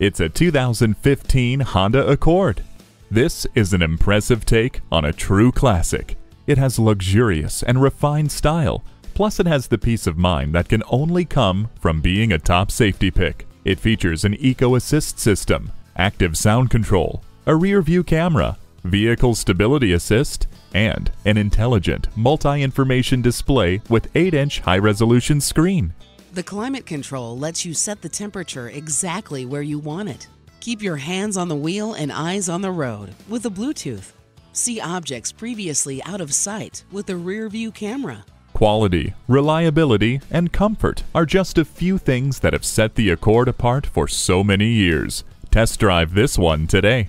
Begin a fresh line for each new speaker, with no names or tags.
It's a 2015 Honda Accord. This is an impressive take on a true classic. It has luxurious and refined style, plus it has the peace of mind that can only come from being a top safety pick. It features an Eco Assist system, active sound control, a rear view camera, vehicle stability assist, and an intelligent multi-information display with 8-inch high-resolution screen.
The climate control lets you set the temperature exactly where you want it. Keep your hands on the wheel and eyes on the road with the Bluetooth. See objects previously out of sight with the rear view camera.
Quality, reliability, and comfort are just a few things that have set the Accord apart for so many years. Test drive this one today.